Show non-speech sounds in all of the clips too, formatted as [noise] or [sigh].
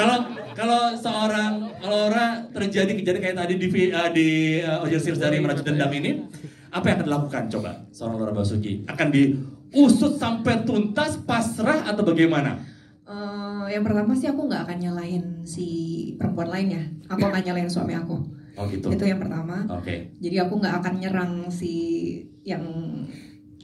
Kalau kalau seorang Laura terjadi kejadian kayak tadi di uh, di uh, Ocean Series dari Merajut Dendam ini, apa yang akan dilakukan coba seorang Laura Basuki? Akan diusut sampai tuntas, pasrah atau bagaimana? Uh, yang pertama sih aku nggak akan nyalain si perempuan lainnya. Aku akan nyalain suami aku. Oh gitu. Itu yang pertama. Oke. Okay. Jadi aku nggak akan nyerang si yang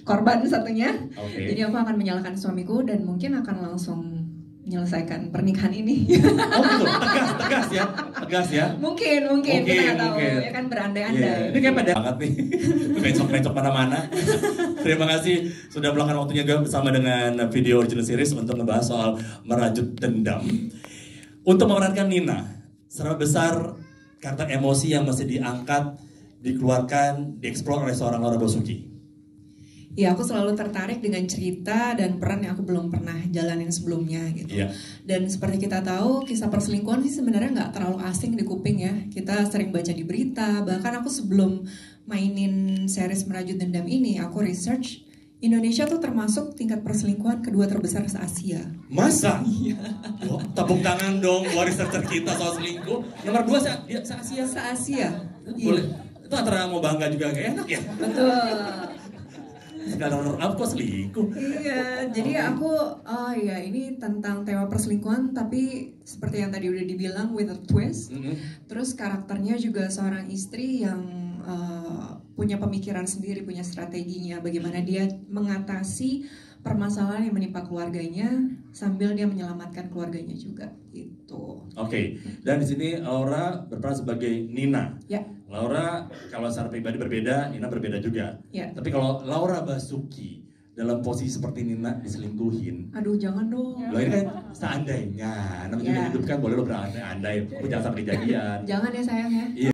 korban satunya. Okay. Jadi aku akan menyalahkan suamiku dan mungkin akan langsung menyelesaikan pernikahan ini. Oh gitu, tegas, tegas ya, tegas ya. Mungkin, mungkin, mungkin kita nggak tahu. Ya kan berandai-andai. Yeah. Ini kayak pada banget nih, [laughs] becok-becok mana-mana. Terima kasih sudah meluangkan waktunya bersama dengan video original series untuk ngebahas soal merajut dendam. Untuk memerankan Nina, secara besar kata emosi yang masih diangkat, dikeluarkan, dieksplor oleh seorang Laura Bosuki. Ya aku selalu tertarik dengan cerita dan peran yang aku belum pernah jalanin sebelumnya gitu. Yeah. Dan seperti kita tahu kisah perselingkuhan sih sebenarnya nggak terlalu asing di kuping ya. Kita sering baca di berita. Bahkan aku sebelum mainin series Merajut Dendam ini aku research Indonesia tuh termasuk tingkat perselingkuhan kedua terbesar se Asia. Masa? Iya. Oh, tepuk tangan dong buat researcher kita soal selingkuh. Nomor dua se, se Asia. Se Asia. Boleh. Itu antara mau bangga juga kayak enak ya. Betul. Sekarang nomor apa kok selingkuh? Iya, jadi aku, oh iya ini tentang tema perselingkuhan tapi seperti yang tadi udah dibilang with a twist. Mm -hmm. Terus karakternya juga seorang istri yang uh, punya pemikiran sendiri, punya strateginya, bagaimana dia mengatasi permasalahan yang menimpa keluarganya sambil dia menyelamatkan keluarganya juga gitu. Oke, okay. dan di sini Laura berperan sebagai Nina. Ya. Laura kalau secara pribadi berbeda, Nina berbeda juga. Ya. Tapi kalau Laura Basuki dalam posisi seperti Nina diselingkuhin. Aduh jangan dong. Lo ini kan seandainya, namanya ya. hidup kan boleh lo berandai-andai. Aku jangan sampai kejadian. jangan ya sayang ya. Iya.